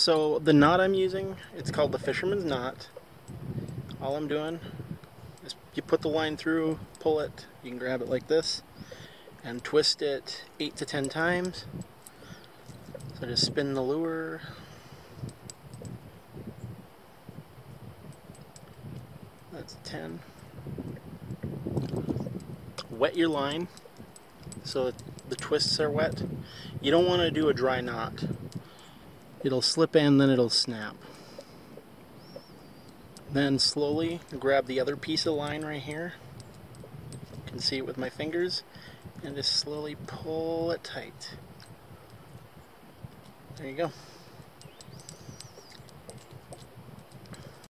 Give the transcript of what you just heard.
So the knot I'm using, it's called the fisherman's knot. All I'm doing is you put the line through, pull it, you can grab it like this, and twist it 8 to 10 times. So just spin the lure. That's 10. Wet your line so that the twists are wet. You don't want to do a dry knot. It'll slip in, then it'll snap. Then slowly grab the other piece of line right here. You can see it with my fingers. And just slowly pull it tight. There you go.